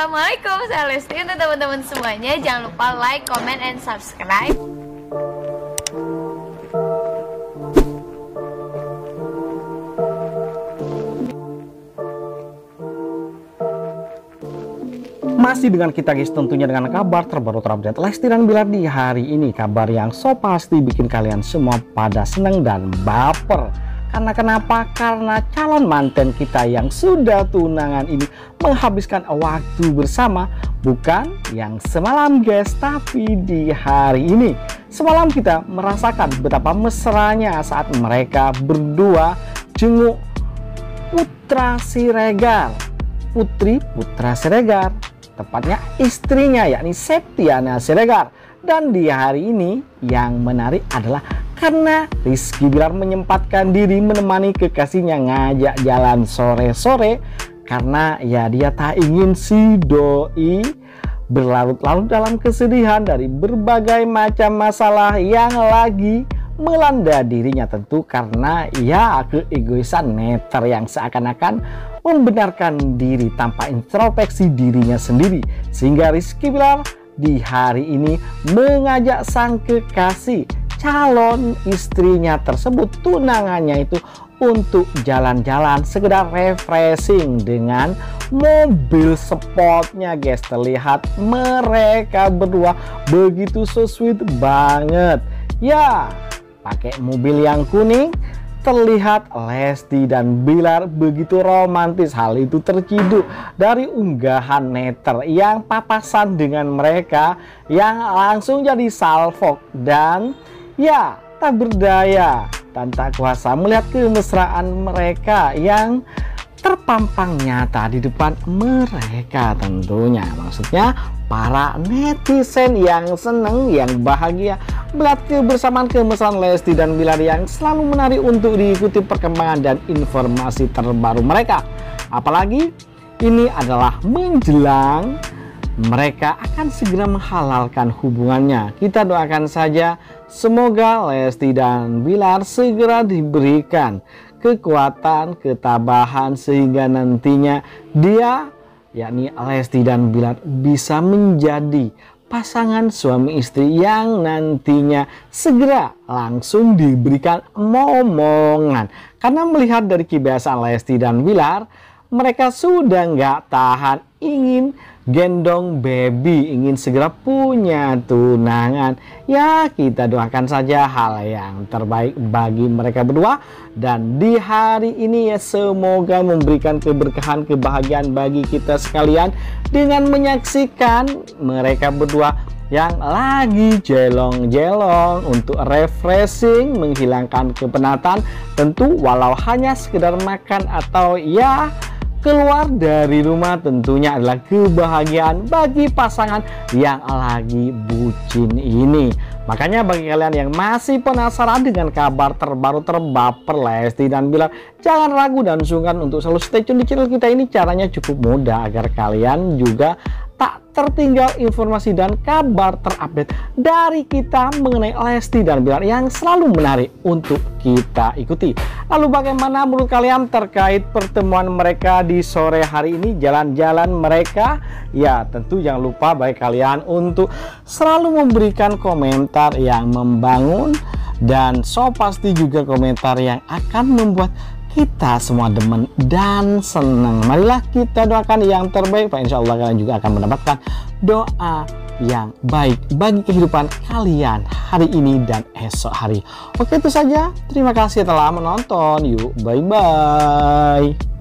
Assalamualaikum, saya Lesti. Untuk teman-teman semuanya Jangan lupa like, comment, and subscribe. Masih dengan kita guys tentunya dengan kabar terbaru terupdate Lesti dan Bilar di hari ini Kabar yang so pasti bikin kalian semua pada seneng dan baper Karena kenapa? Karena calon manten kita yang sudah tunangan ini menghabiskan waktu bersama Bukan yang semalam guys tapi di hari ini Semalam kita merasakan betapa mesranya saat mereka berdua jenguk Putra Siregar Putri Putra Siregar tepatnya istrinya yakni Septiana Siregar. Dan di hari ini yang menarik adalah karena Rizky Bilar menyempatkan diri menemani kekasihnya ngajak jalan sore-sore karena ya dia tak ingin si doi berlarut-larut dalam kesedihan dari berbagai macam masalah yang lagi melanda dirinya tentu karena ya keegoisan neter yang seakan-akan membenarkan diri tanpa introspeksi dirinya sendiri. Sehingga Rizky Bilar di hari ini mengajak sang kekasih calon istrinya tersebut. Tunangannya itu untuk jalan-jalan sekedar refreshing dengan mobil sportnya guys. Terlihat mereka berdua begitu so sweet banget. Ya pakai mobil yang kuning terlihat Lesti dan Bilar begitu romantis. Hal itu terciduk dari unggahan netter yang papasan dengan mereka yang langsung jadi salvok dan ya tak berdaya. Dan tak kuasa melihat kemesraan mereka yang terpampang nyata di depan mereka tentunya. Maksudnya para netizen yang seneng yang bahagia melihat kebersamaan kemesraan Lesti dan Bilar yang selalu menarik untuk diikuti perkembangan dan informasi terbaru mereka. Apalagi ini adalah menjelang mereka akan segera menghalalkan hubungannya. Kita doakan saja semoga Lesti dan Bilar segera diberikan kekuatan, ketabahan sehingga nantinya dia yakni Lesti dan Bilar bisa menjadi pasangan suami istri yang nantinya segera langsung diberikan momongan. Karena melihat dari kebiasaan Lesti dan Bilar mereka sudah nggak tahan ingin gendong baby ingin segera punya tunangan. Ya kita doakan saja hal yang terbaik bagi mereka berdua. Dan di hari ini ya semoga memberikan keberkahan kebahagiaan bagi kita sekalian dengan menyaksikan mereka berdua yang lagi jelong-jelong untuk refreshing menghilangkan kepenatan. Tentu walau hanya sekedar makan atau ya keluar dari rumah tentunya adalah kebahagiaan bagi pasangan yang lagi bucin ini. Makanya bagi kalian yang masih penasaran dengan kabar terbaru terbaper Lesti dan Bilar, jangan ragu dan sungkan untuk selalu stay tune di channel kita ini. Caranya cukup mudah agar kalian juga tak tertinggal informasi dan kabar terupdate dari kita mengenai Lesti dan Bilar yang selalu menarik untuk kita ikuti. Lalu bagaimana menurut kalian terkait pertemuan mereka di sore hari ini, jalan-jalan mereka? Ya tentu jangan lupa bagi kalian untuk selalu memberikan komentar yang membangun dan so pasti juga komentar yang akan membuat kita semua demen dan senang. Marilah kita doakan yang terbaik, Pak. Insya Allah kalian juga akan mendapatkan doa yang baik bagi kehidupan kalian hari ini dan esok hari. Oke itu saja. Terima kasih telah menonton. Yuk, bye-bye.